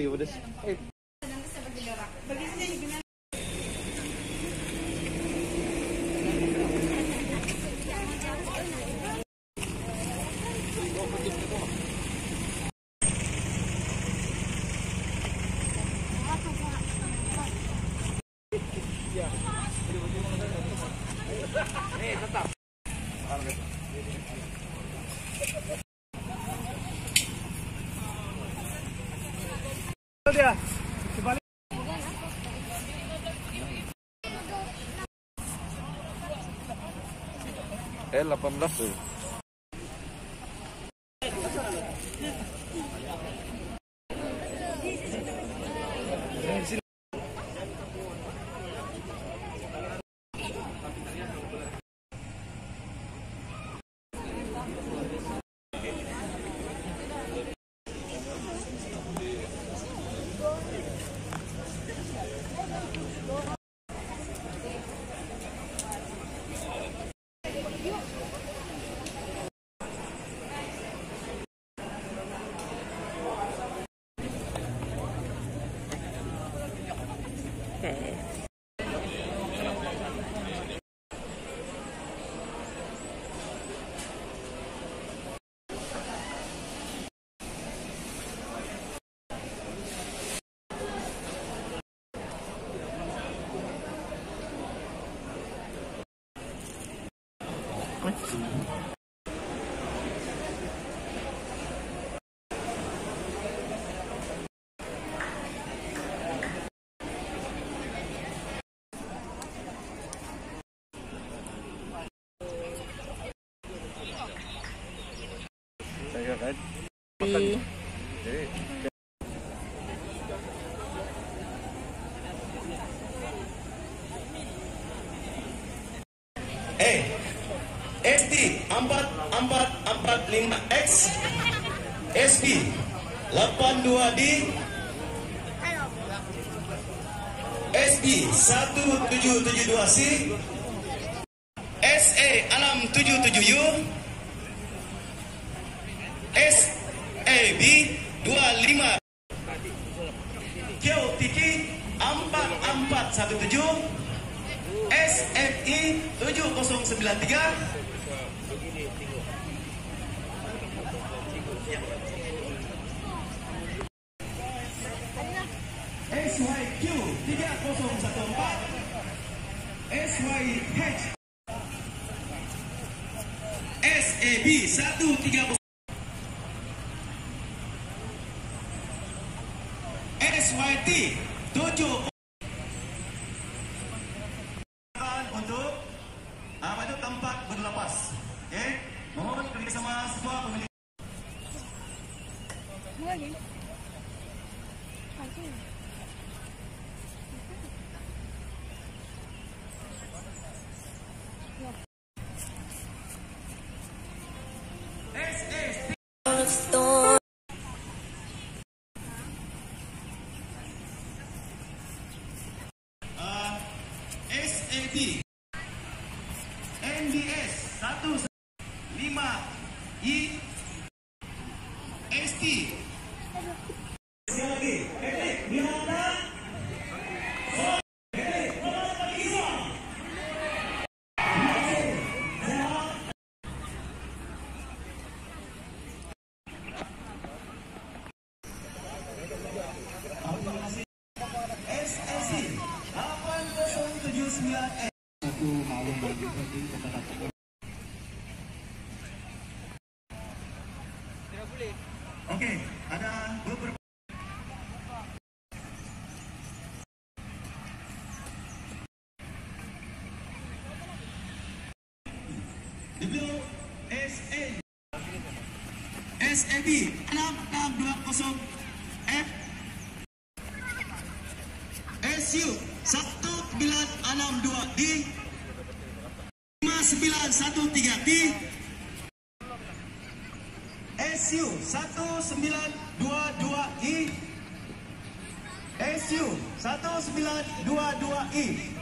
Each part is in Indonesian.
you. Just, dia. Eh 18 tuh. 我。ya kan? Di... Eh, SD empat empat empat lima X. SP delapan dua D. SP 1772C SE Alam 77U 093 SYQ 3014 SYH SAB 130 SYT tujuh storm. WSA SAB 6620 F SU 1962 D 5913 D SU 1922 I SU 1922 I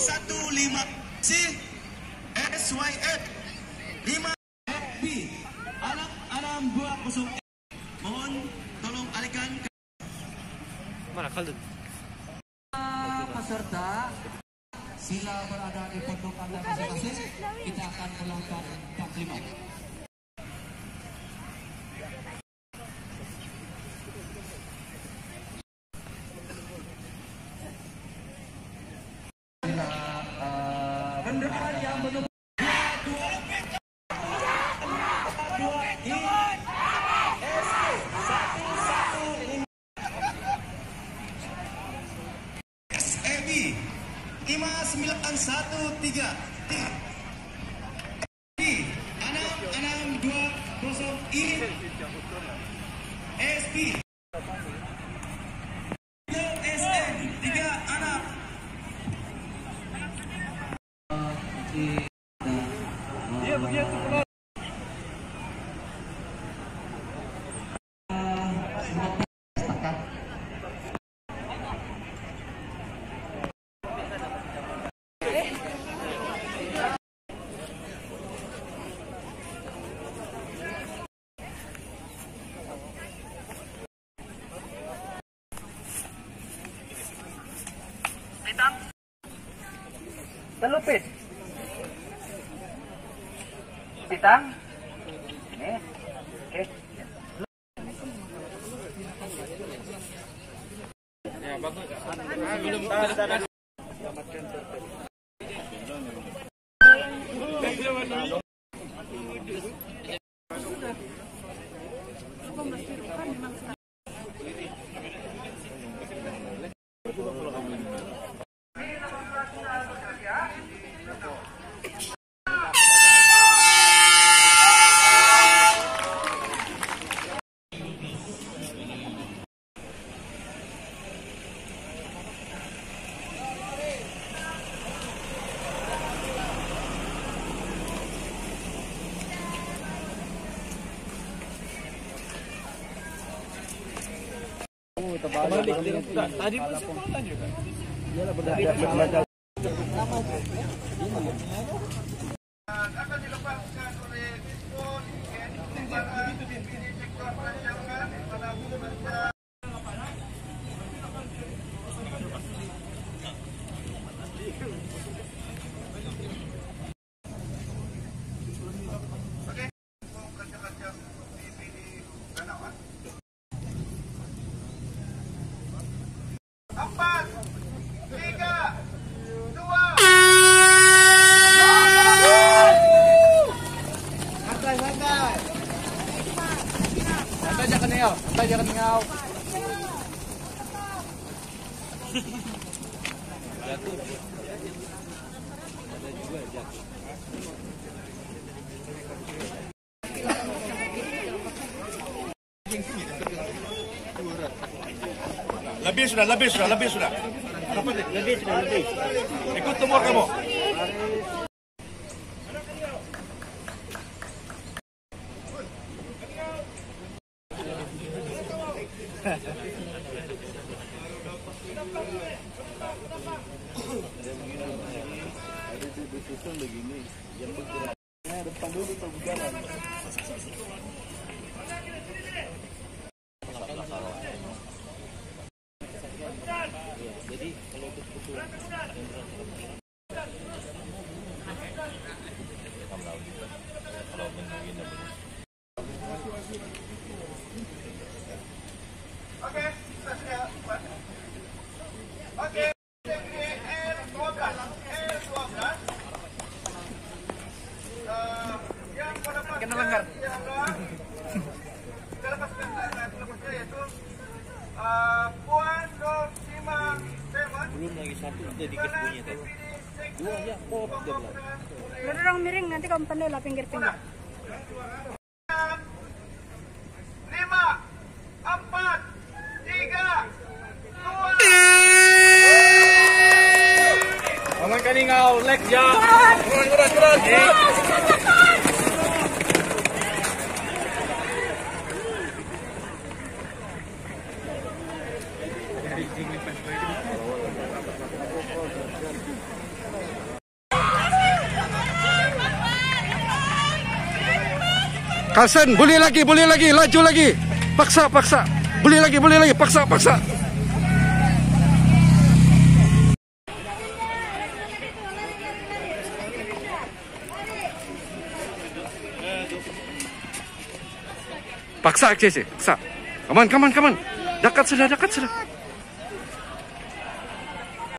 15 C SYF 5 FB anak anak buah kosong mohon tolong alihkan ke peserta sila berada di pondok anda masing-masing. Kita akan melakukan taklimat Sila, eh, kendaraan yang menuju SEB 5913 anak anak dua kosong I SP SN tiga anak Telupit. Pitang. Ini. Oke. Tadi pun sekolah juga. Iyalah berdasar. empat, tiga, dua. Santai, Jatuh. Ada juga jatuh. Thank you lebih sudah lebih sudah lebih sudah. Lebih sudah lebih. Ikut tumor kamu Lorong miring nanti kamu pandai lah pinggir-pinggir. lima empat tiga Aman ka ningaw, Lex ya. Kalsen, boleh lagi, boleh lagi, laju lagi. Paksa, paksa. Boleh lagi, boleh lagi, paksa, paksa. Paksa, Cece, paksa. On, come on. Dekat sudah, dekat sudah.